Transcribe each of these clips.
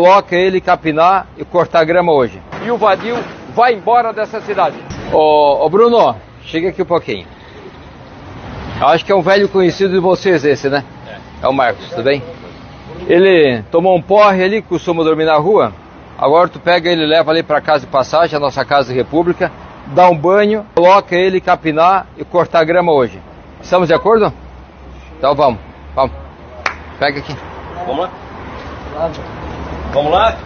Coloca ele capinar e cortar grama hoje. E o vadio vai embora dessa cidade. Ô, ô Bruno, chega aqui um pouquinho. Acho que é um velho conhecido de vocês esse, né? É, é o Marcos, tudo bem? Ele tomou um porre ali, costuma dormir na rua. Agora tu pega ele leva ali para casa de passagem, a nossa casa de república, dá um banho, coloca ele capinar e cortar grama hoje. Estamos de acordo? Então vamos, vamos. Pega aqui. Vamos lá? Vamos lá?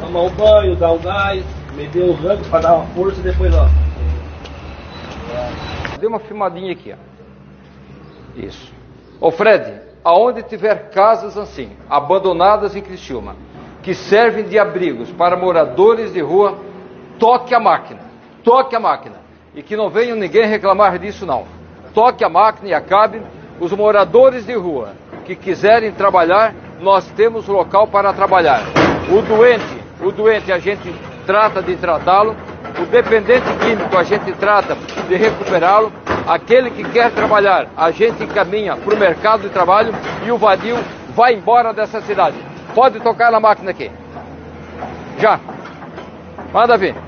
Tomar um banho, dar um gás, meter os rangos para dar uma força e depois ó. Dê uma filmadinha aqui, ó. Isso. Ô Fred, aonde tiver casas assim, abandonadas em Criciúma, que servem de abrigos para moradores de rua, toque a máquina. Toque a máquina. E que não venha ninguém reclamar disso não. Toque a máquina e acabe os moradores de rua que quiserem trabalhar, nós temos local para trabalhar. O doente, o doente a gente trata de tratá-lo, o dependente químico a gente trata de recuperá-lo, aquele que quer trabalhar a gente encaminha para o mercado de trabalho e o vadio vai embora dessa cidade. Pode tocar na máquina aqui. Já. Manda vir.